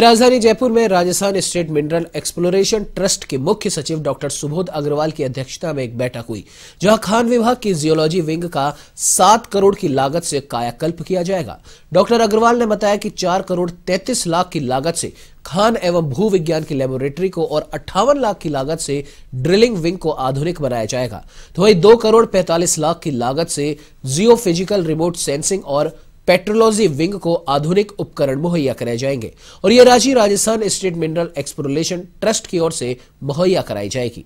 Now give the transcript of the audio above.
राजधानी जयपुर में Rajasthan state mineral exploration trust के मुख्य सचिव डॉक्टर सुबोध अग्रवाल की अध्यक्षता में एक बैठक हुई, जहाँ खान विभाग की जियोलॉजी विंग का सात करोड़ की लागत से कायाकल्प किया जाएगा। डॉक्टर अग्रवाल ने बताया कि चार करोड़ तैतीस लाख की लागत से खान एवं भू विज्ञान की लेबोरेटरी को और अट्ठावन लाख की लागत से ड्रिलिंग विंग को आधुनिक बनाया जाएगा। तो वही दो करोड़ पैंतालीस लाख की लागत से जियो फ़िज़िकल रिमोट सेंसिंग और पेट्रोलॉजी विंग को आधुनिक उपकरण मुहैया कराए जाएँगे और यह राशि Rajasthan state mineral exploration trust की ओर से मुहैया कराई जाएगी।